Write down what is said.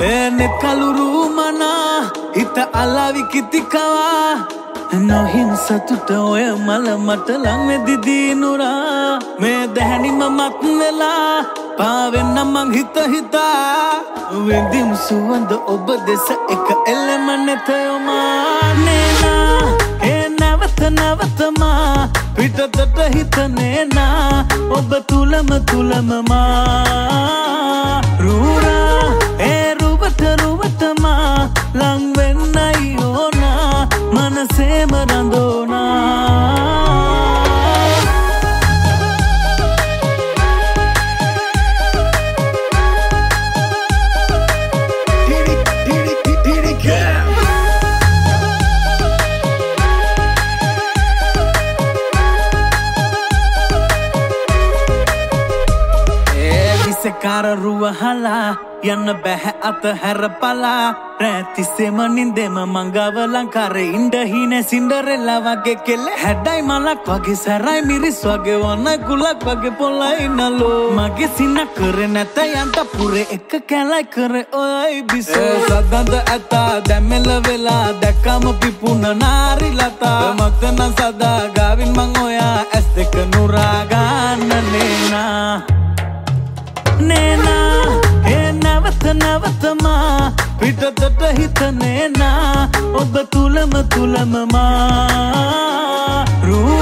ඒනෙත් කළුරු මනා හිත අලාවි කිතිකවා නොහින් සතුට ඔය මල මට ලංවෙදිදී නුරා මේ දැහැනිම මත් වෙලා පාවෙන්න මං හිත හිතා වෙදිම් සුවඳ ඔබ දෙස එක එල්ලෙම නැතයොමා නේනා ඒ නැවත නැවතමා පිටතට හිතනේනා ඔබ තුළම තුළමමා nasema nando විසකාර රුවහලා යන්න බැහැ අත හැරපලා රෑතිස්සෙම නින්දෙම මංගව ලංකාර ඉන්ඩහින සින්ඩරෙල්ලා වගේ කෙල්ල. හැඩයි මලක් වගේ සැරයි මිරිස් වගේ වන්න කුලක් වගේ පොල්ලයි නලෝ මගේ සින්න කර නැත යන්ට පුරේ එක කැලයි කර ඔයයි බිස. සදන්ද ඇතා දැම්මෙල වෙලා දැක්කම පිපුුණ නාරිලතා. මක්තන සදා ගාවින් මං ඔයා ඇස් දෙක නුරාගන්න ඔබ තුළම තුළමමා රූ